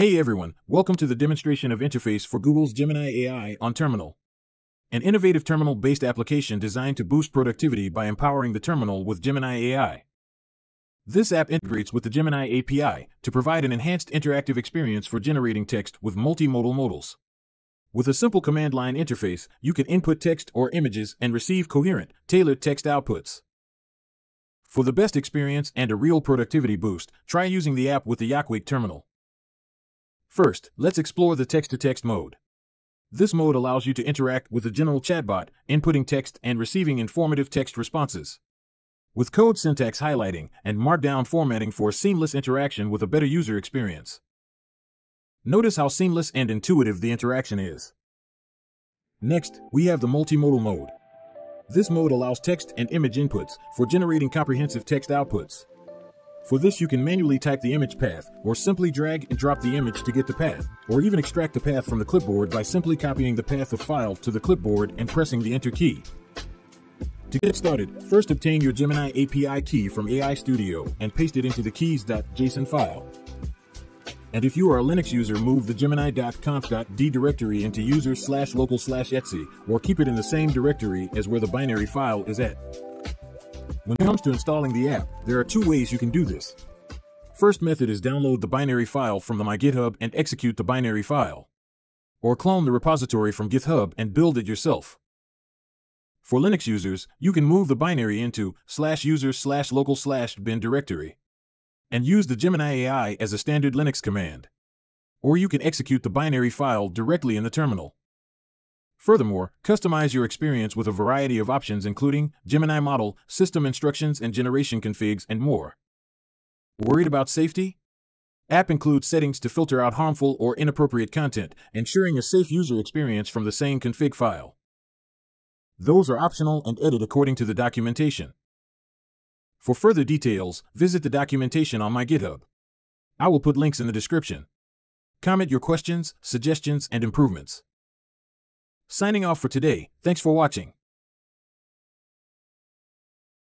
Hey everyone, welcome to the demonstration of interface for Google's Gemini AI on Terminal. An innovative terminal-based application designed to boost productivity by empowering the terminal with Gemini AI. This app integrates with the Gemini API to provide an enhanced interactive experience for generating text with multimodal modals. With a simple command line interface, you can input text or images and receive coherent, tailored text outputs. For the best experience and a real productivity boost, try using the app with the Yakuake terminal. First, let's explore the text-to-text mode. This mode allows you to interact with the general chatbot, inputting text and receiving informative text responses. With code syntax highlighting and markdown formatting for seamless interaction with a better user experience. Notice how seamless and intuitive the interaction is. Next, we have the multimodal mode. This mode allows text and image inputs for generating comprehensive text outputs. For this you can manually type the image path, or simply drag and drop the image to get the path, or even extract the path from the clipboard by simply copying the path of file to the clipboard and pressing the enter key. To get started, first obtain your Gemini API key from AI Studio and paste it into the keys.json file. And if you are a Linux user, move the gemini.conf.d directory into user slash local slash etc, or keep it in the same directory as where the binary file is at. When it comes to installing the app, there are two ways you can do this. First method is download the binary file from the My GitHub and execute the binary file. Or clone the repository from GitHub and build it yourself. For Linux users, you can move the binary into slash user slash local slash bin directory and use the Gemini AI as a standard Linux command. Or you can execute the binary file directly in the terminal. Furthermore, customize your experience with a variety of options including Gemini model, system instructions and generation configs, and more. Worried about safety? App includes settings to filter out harmful or inappropriate content, ensuring a safe user experience from the same config file. Those are optional and edit according to the documentation. For further details, visit the documentation on my GitHub. I will put links in the description. Comment your questions, suggestions, and improvements. Signing off for today, thanks for watching.